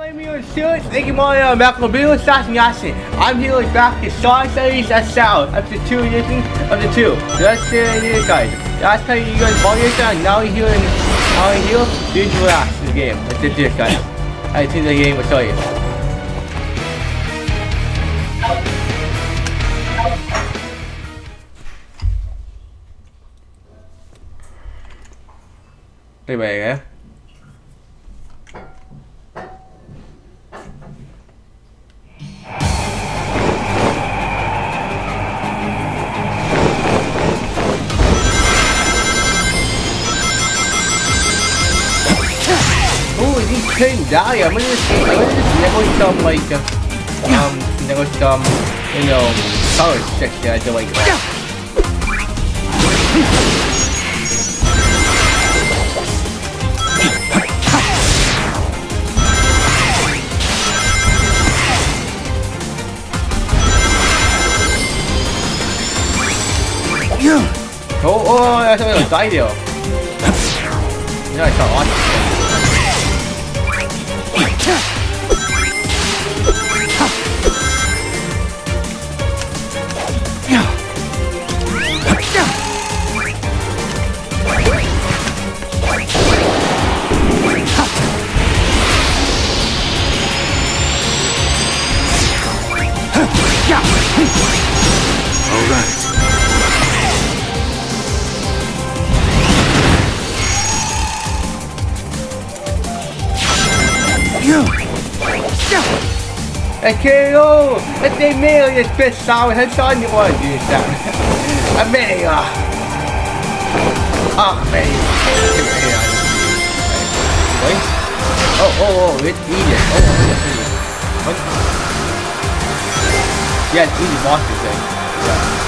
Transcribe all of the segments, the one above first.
my name is Stuart. Thank you, my uh, Malcolm Bill, Assassin Yassin. I'm here with back to Sonic Studies that's South, to two edition of the two. So that's uh, it, guys. Last time you guys bought your sound, now you're here in, now you're here, did you relax the game. Let's do this, guys. I think the game will tell you. Đây về Came down. I'm gonna just, I'm gonna just never some like, uh, um, never some, you know, color stick that I do like that. Oh, oh, that's a die deal. Yeah, I saw on. All right. KO! At they mail is best sound has on you want to use that. A mail. Ah, mail. Wait. Oh, oh, oh, it's Edith. Oh, oh, yes, it is. What? Yeah, it's Edith Monster thing. Yeah.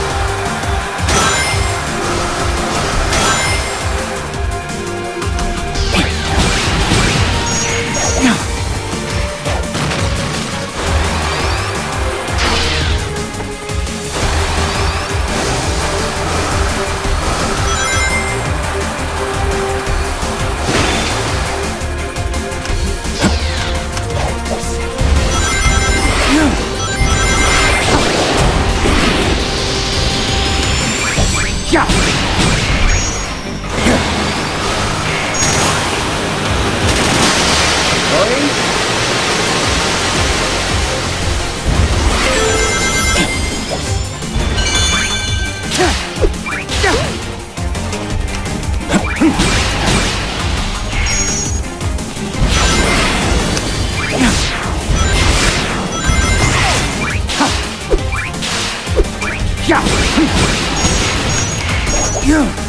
Keep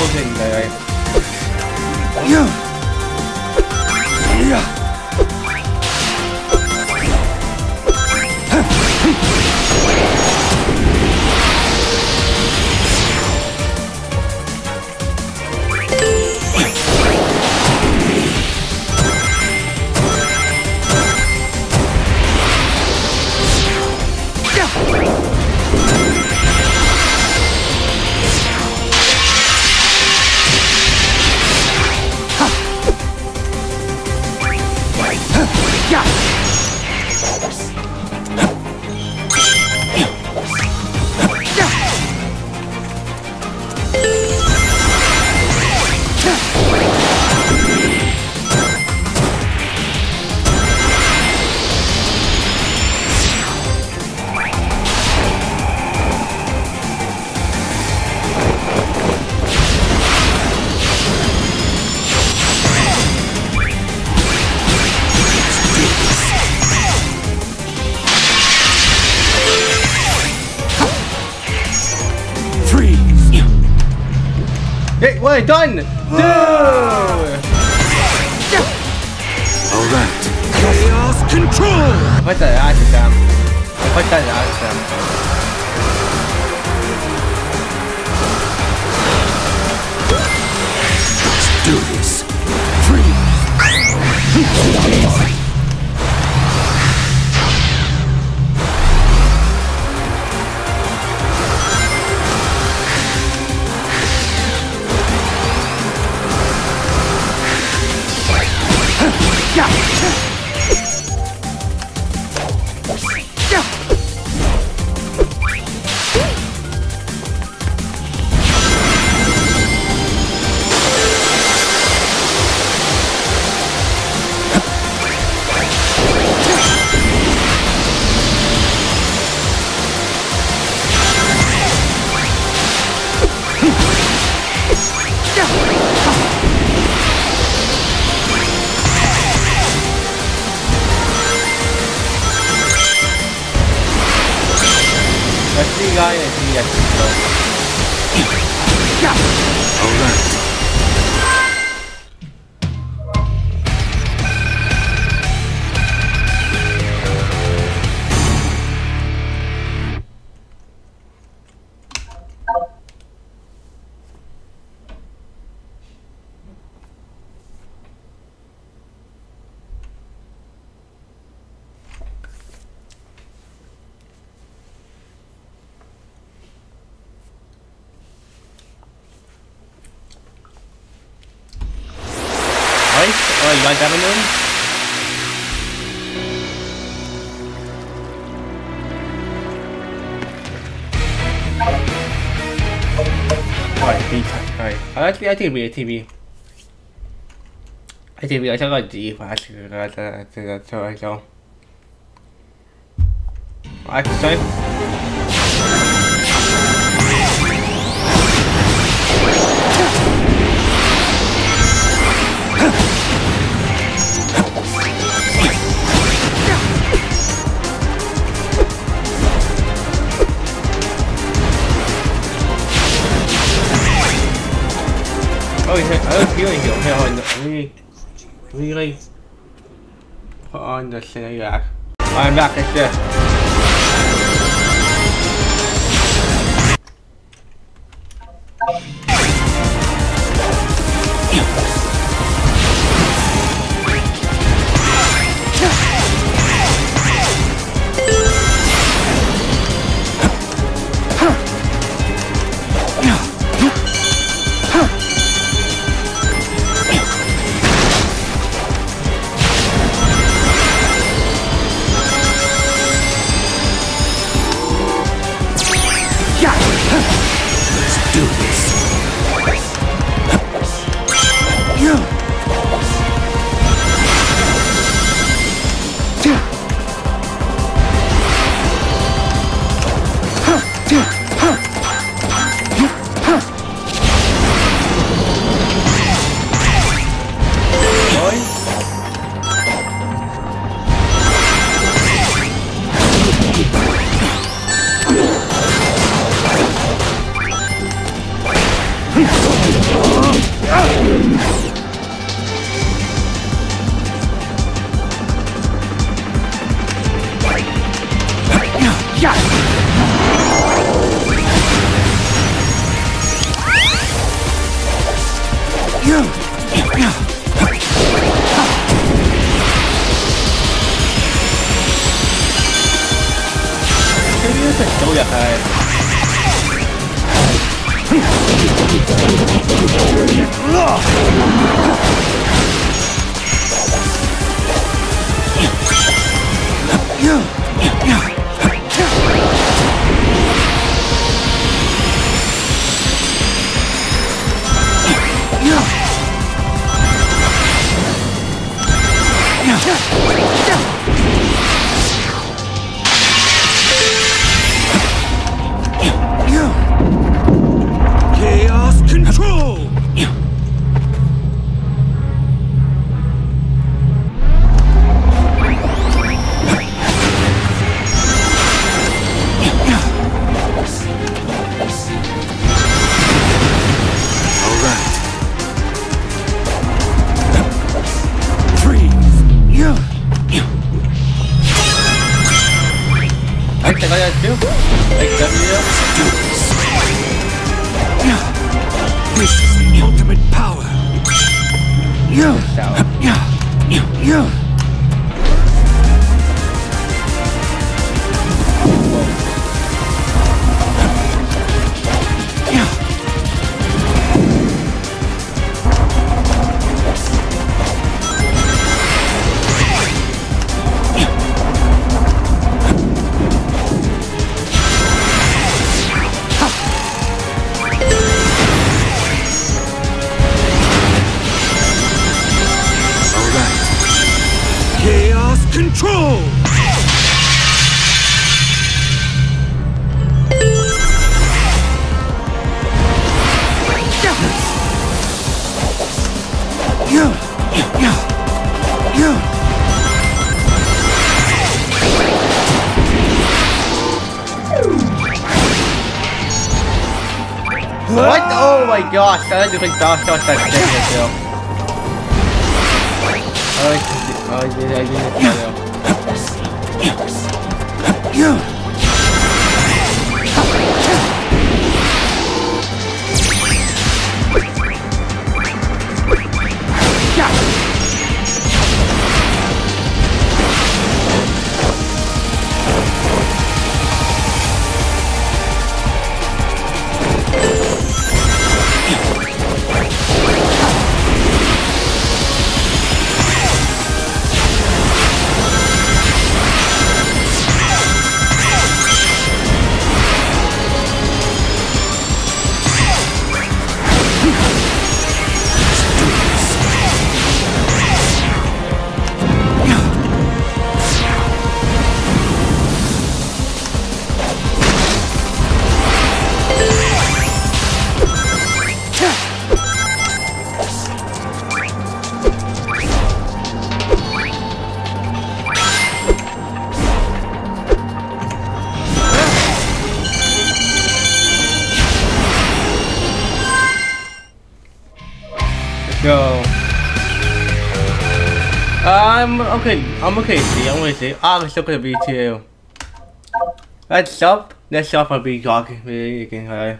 you Alright. I think I think we TV. I think I think I D fast to that to that to I go. Action Yeah, I was healing you. Here, on the, really, really put on the Cineac. I'm back at this. Let's Yeah. Oh my gosh, I had to think that shot that thing as well. Oh, I'm okay. See, I'm gonna see. Ah, I'm still gonna be too. Let's stop. Let's stop. I'll be talking. You can. Uh,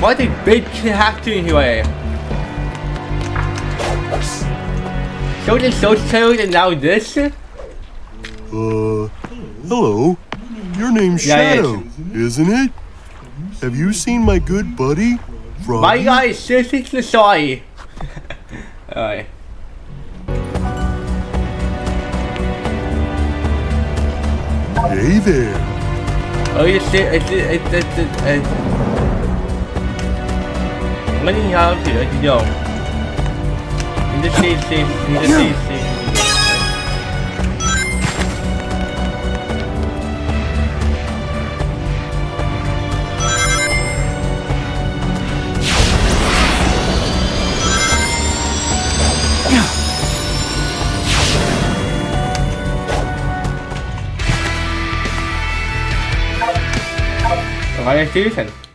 What the heck? What a big hack to here. So the social and now this? Uh, hello. Your name's Yeah, Shadow, isn't it? Have you seen my good buddy, Froggy? My guy is seriously sorry. Alright. Hey there. Oh, you see, it's, it's, it's, it's, it's, What do you have to? It's yo. In the sea, sea, in the sea, sea. Why are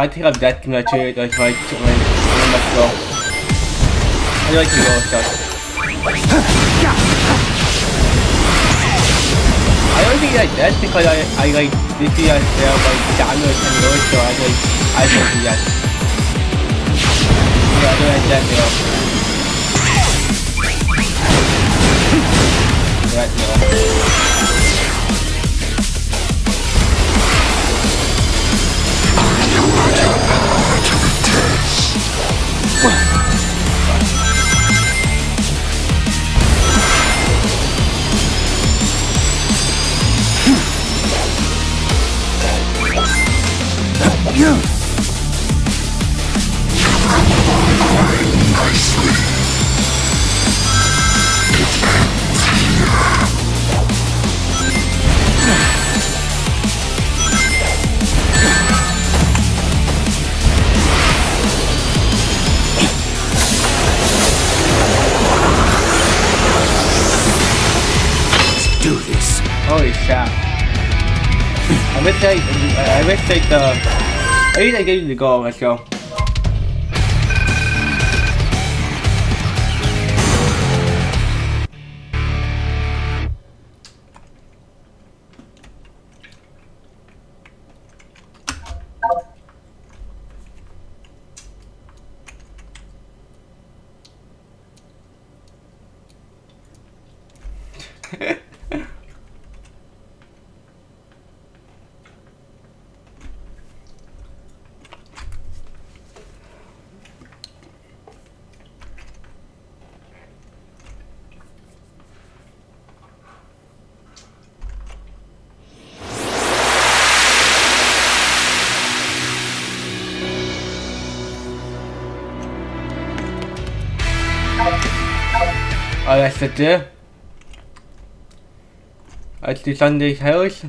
I think I'm dead too much here. That's why I must go. I like to go stuff. I don't think like that because I I like this year there like damage and load so I like I don't. Yeah, I don't like that know. Right, no. Do I wish I, I wish like the, uh, I think I gave you the goal, let's go. That's it there. That's the Sunday house.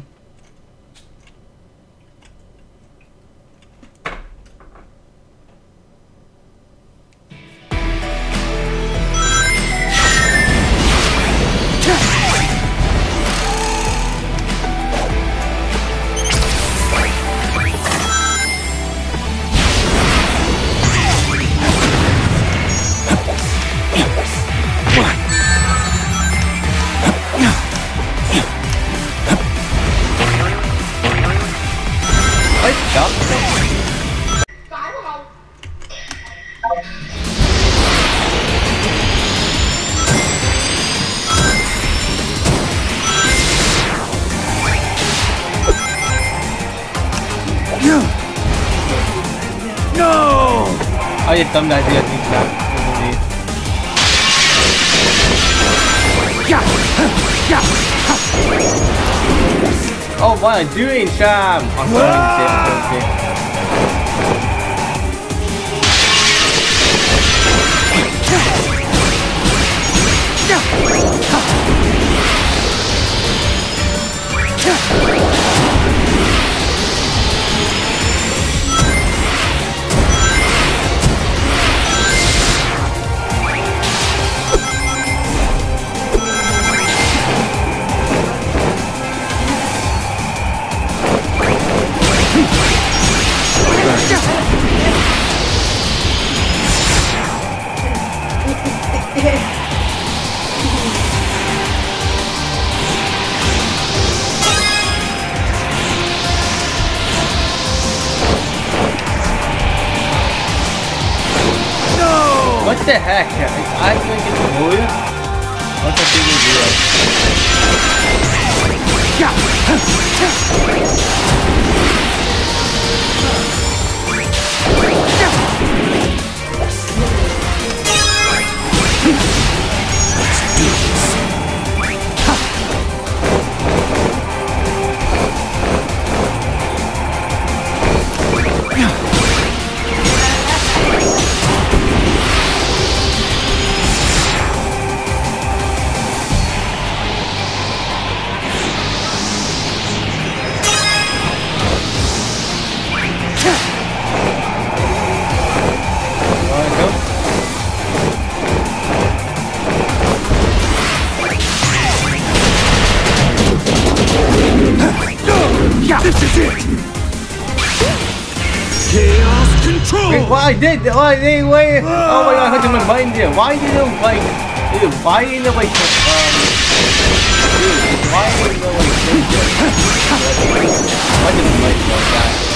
Are you doing, did? Did? Wait. Oh my god, I had to mind there. Why did you like? Dude, why did you like? Um, dude, why did you like? Why did you like that?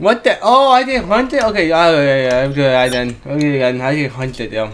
What the? Oh, I didn't hunt it. Okay, oh yeah, yeah, I'm good. I done. Okay, then I didn't hunt it though.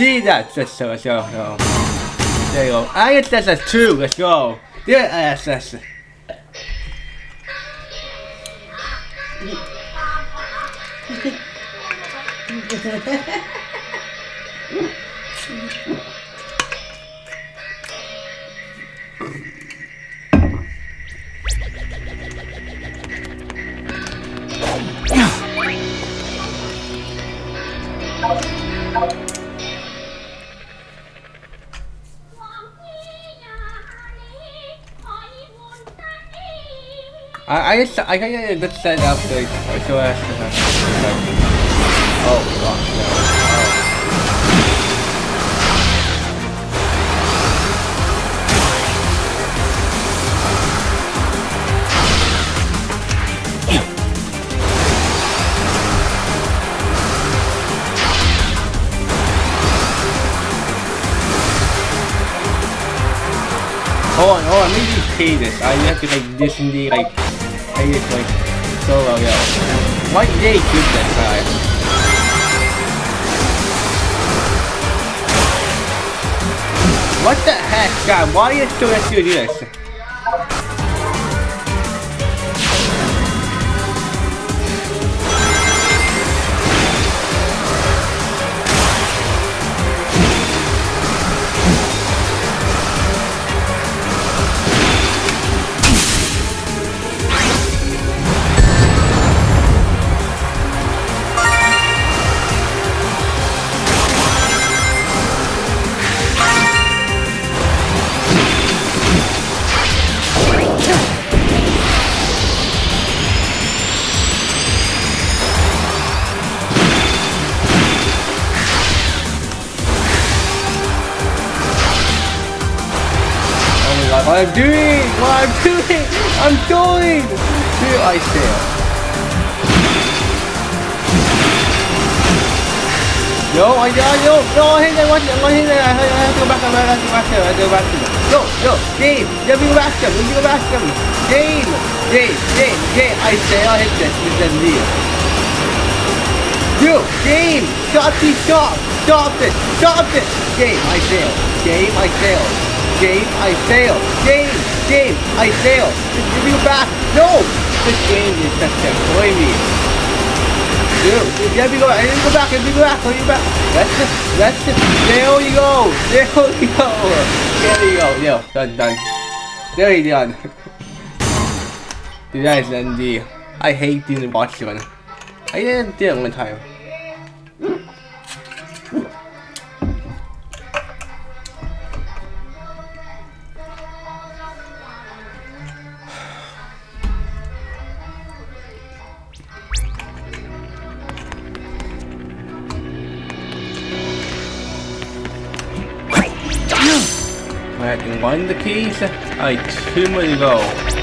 See that? Let's go. Let's go. go. There you go. I guess that's a two. Let's go. Yeah, that's that's. I, I just, I get a good set up to show us Oh, gosh, no. Oh. Hold on, hold on, maybe you pay this. I have to like this like this like solo yo. Why did they give that guy? What the heck, God? Why are you still let you do this? I'm doing! What I'm doing! I'm going! Dude, I fail. No, I, I no, no, I hate that one, I hate that, I, have to go back, I have to go back, I have to go back them. No, no, game, let me go back them, let me go back them. Game, game, game, game, I fail, I hit this, this is the You, game, stop stop, stop it, stop it. Game, I fail, game, I fail. Game, I fail. Game, game, I fail. Give me back. No! This game is just destroying me. Dude, let me go. I didn't go back. Let me go back. Let me go back. That's it. That's it. There you go. There you go. There you go. Yo, done, done. There you done. Dude, that is ND. I hate doing the watch one. I didn't do it one time. One the keys. I too to go.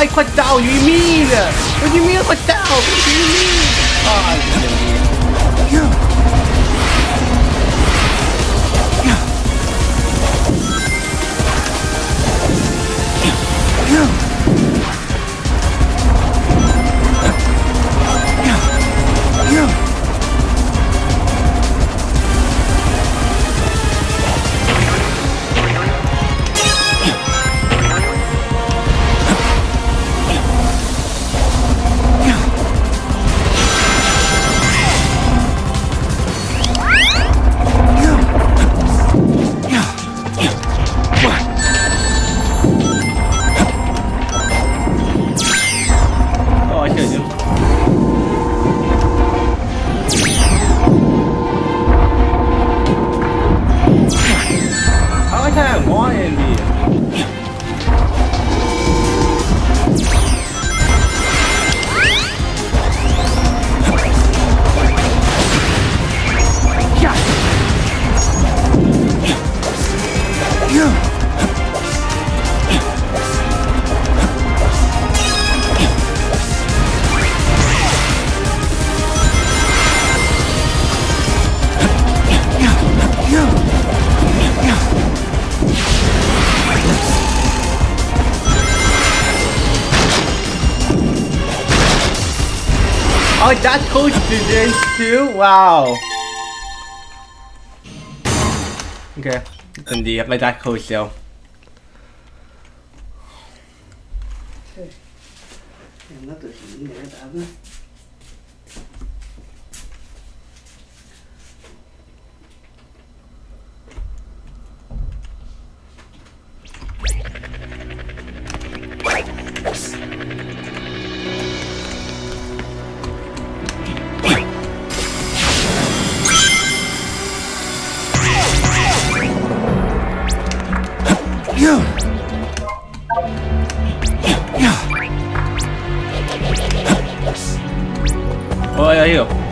I cut down. Do you mean? What do you mean I cut down? What do you mean? Oh, Oh, that coach did this too? Wow. Okay. Hindi, may that coach. Em nó tự nhiên Olha aí, ó.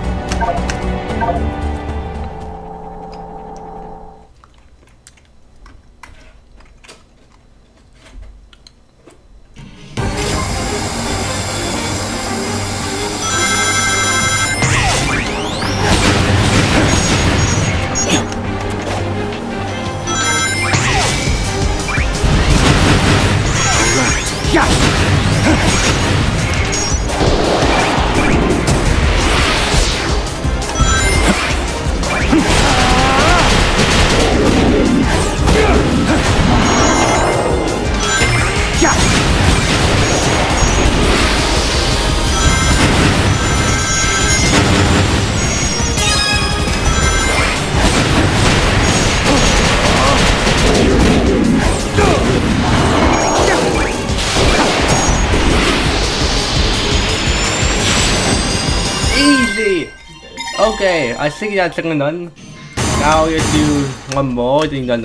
Okay, I think that's done. Now you do one more thing done.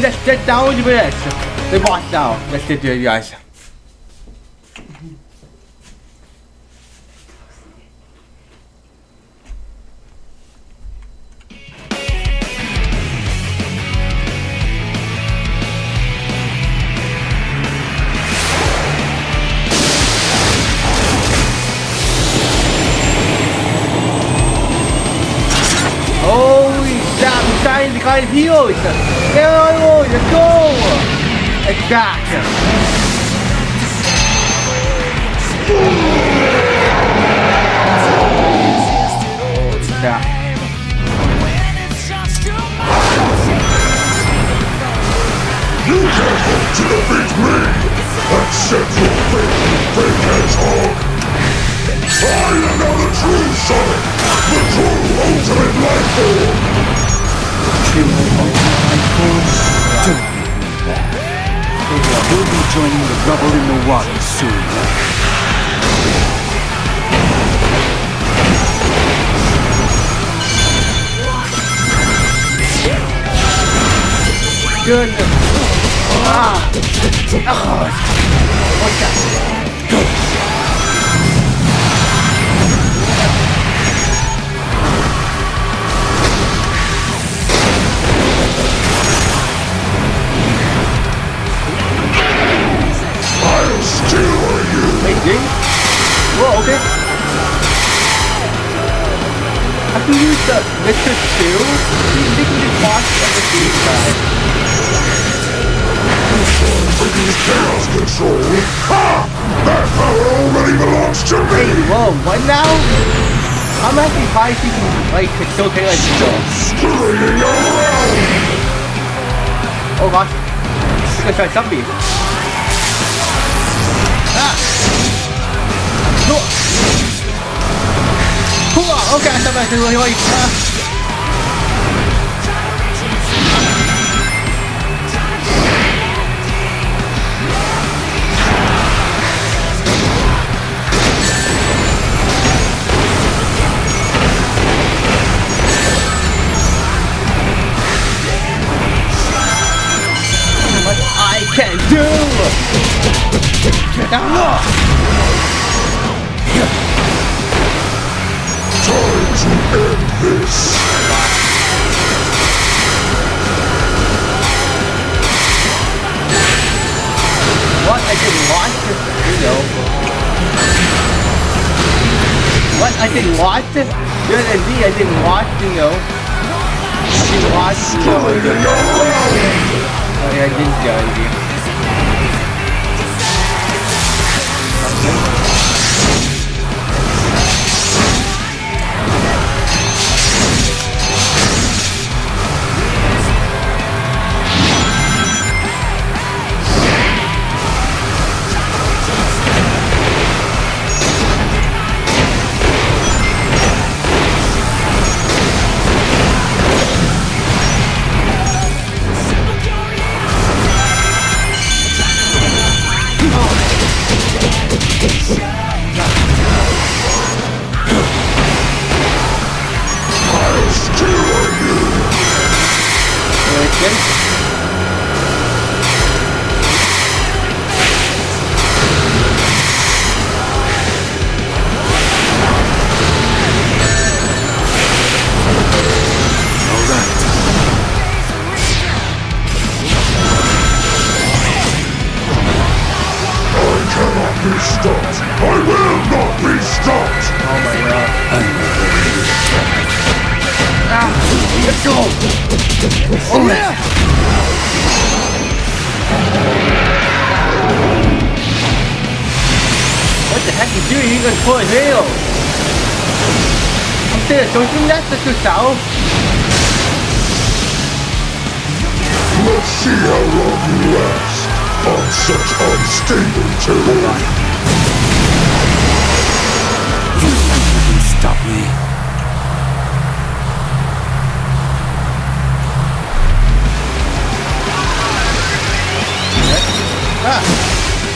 Let's get down with this. The boss down. Let's get it, guys. Mr. 2. You Hey, Jim. Well, okay. I think we can watch at the same time? Chaos control! Ha! That power already belongs to me! Whoa, what now? I'm actually high if you can, like, like, Scurrying around! Oh gosh. He's gonna try something. Ah! No! Hoo-ah! Okay, I thought I was really like, ah. Down! Time to end this! What I didn't want to, you know. What I didn't want to, good and me, I didn't want, you know. I didn't you know. Oh yeah, I didn't go Alright, good. All right. I cannot be stopped! I will not be stopped! Oh my god. Ah, let's go! What the heck you doing? You gonna pull a nail? I'm serious, don't you that's the south? Let's see how long you last on such unstable terrain!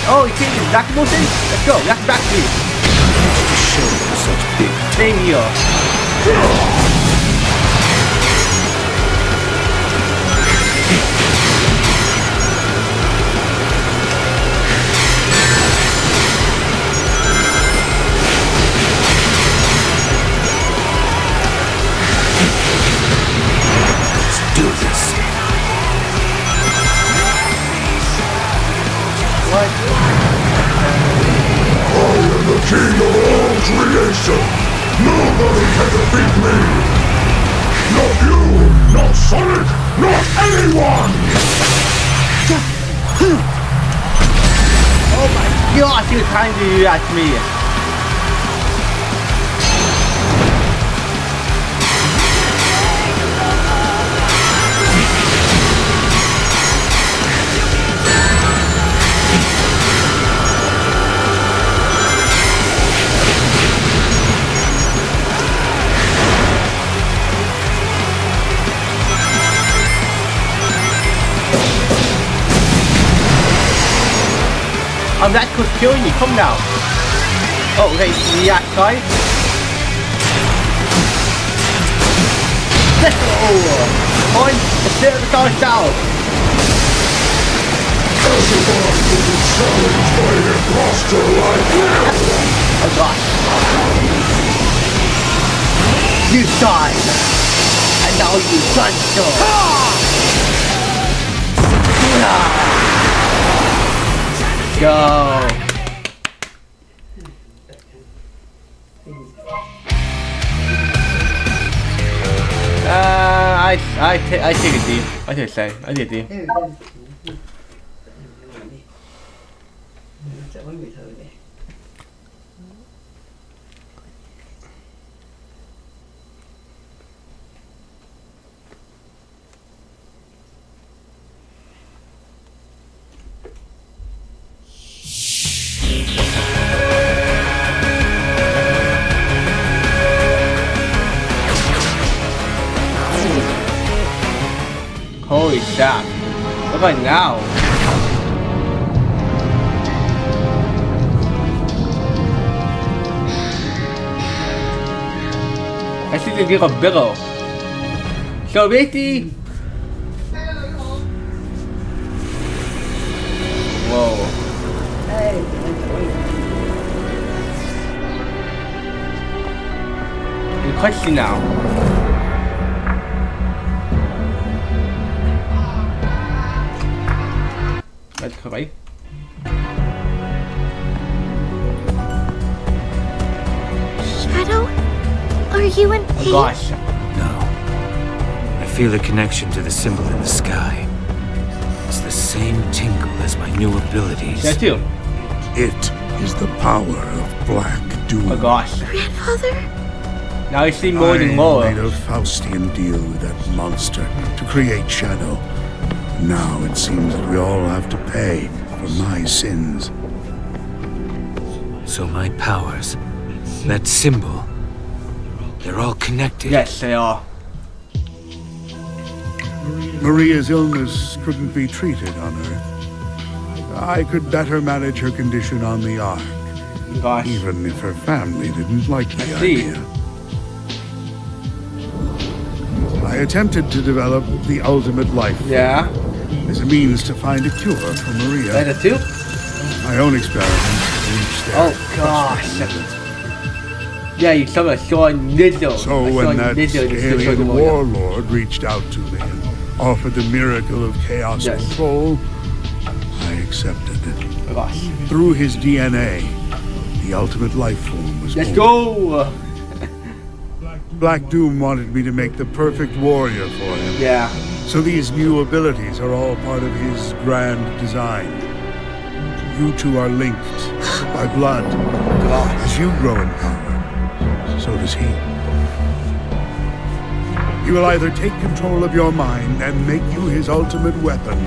Oh, you can't back motion? Let's go, that's back. To show such big Same here. gosh, he was trying that close killing you, come now. Oh, okay, the outside. Let's go! On the by an imposter like you. Oh gosh. You died! And now you done so! Go! Uh, I I ta- I take a D. I take a say. I take a D. What about now? I see the get a bigger. So basically, whoa. Anh question now. You in Oh pain? gosh. No. I feel a connection to the symbol in the sky. It's the same tingle as my new abilities. That too. It is the power of Black Doom. Oh gosh. Grandfather? Now I see more I than more. I made a Faustian deal with that monster to create Shadow. Now it seems that we all have to pay for my sins. So my powers, that symbol, they're all connected. Yes, they are. Maria's illness couldn't be treated on Earth. I could better manage her condition on the Ark, Gosh. even if her family didn't like the I see. idea. I attempted to develop the ultimate life Yeah. as a means to find a cure for Maria. That's a two. My own experiments reached their Oh gosh. Yeah, you saw a Sean Lizzo. So I when saw that alien warlord reached out to me and offered the miracle of chaos Yes. control, I accepted it. Gosh. Through his DNA, the ultimate life form was Let's born. go. Black Doom wanted me to make the perfect warrior for him. Yeah. So these new abilities are all part of his grand design. You two are linked by blood. As you grow in power, so does he. He will either take control of your mind and make you his ultimate weapon,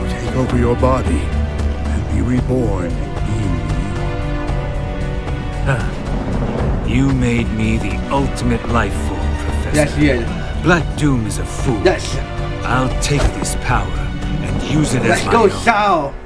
or take over your body and be reborn in You Huh. You made me the ultimate life form, Professor. Yes, he is. Black Doom is a fool. Yes. I'll take this power and use it Let's as my go, own. Sal. Let's see it.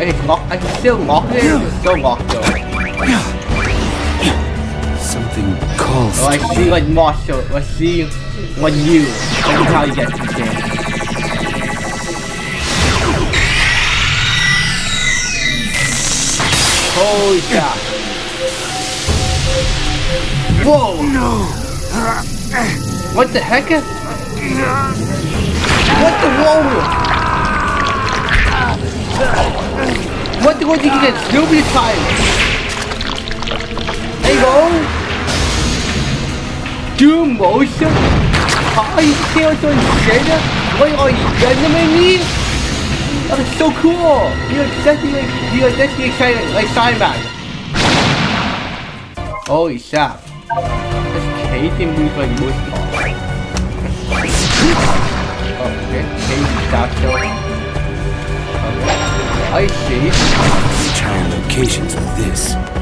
And it's locked. I can still lock it. It's still locked though. Something calls Oh, I see like Marshall. I see what you. That's how you get to the game. Holy crap. Whoa! No! What the heck? What the whoa? What what did you get Snoopy time? Hey go! Doom motion? High scales on Sega? What are you gentlemen me? That is so cool! You're exactly like you're exactly excited like Simon. Holy crap. This Kate moves like most Oh, okay. Kate stop show. Okay. I see. Child locations with this.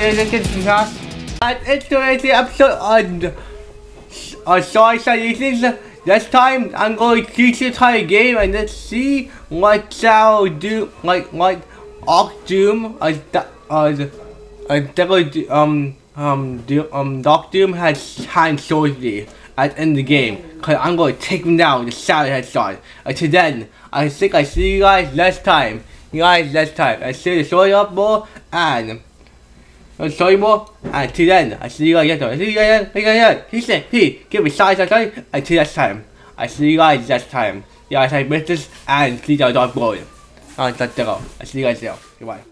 Oh yeah, yeah. And the episode on on Star Solutions. This time I'm going to teach you how to game and let's see what shall do like like Arc Doom uh uh uh Devil um um Doom, um Doc Doom has hand sorcery at in the game. Cause I'm going to take him down with the shadow headshot. Until then, I think I see you guys next time. You guys next time. I see the story up more and sorry more. and Until then, I see you guys time. I see you guys next time. He said, he give me size okay? Until next time. I see you guys next time. Yeah, I say business and see you dog boy. Alright, that's all. I see you guys there. Goodbye.